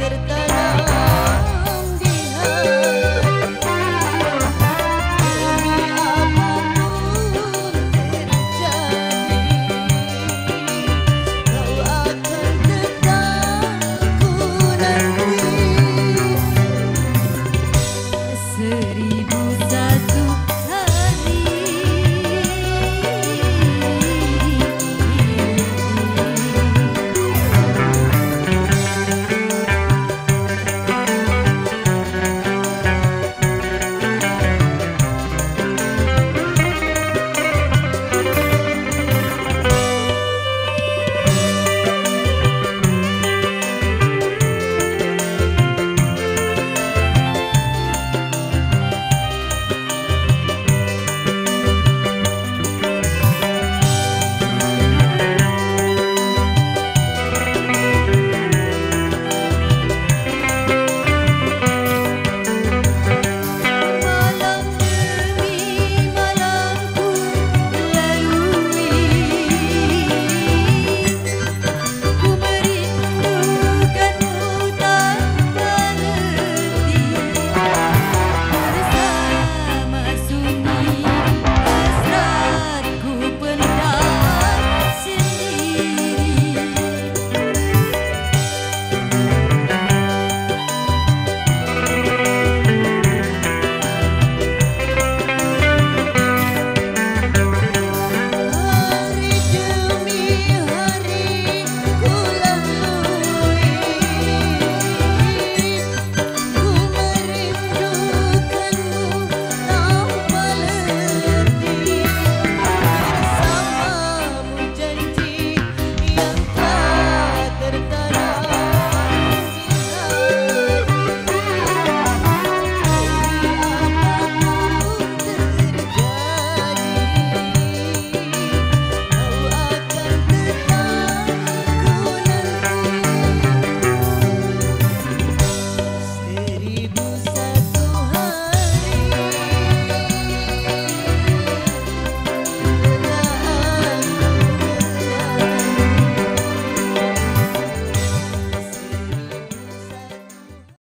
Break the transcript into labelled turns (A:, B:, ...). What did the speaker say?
A: despertar.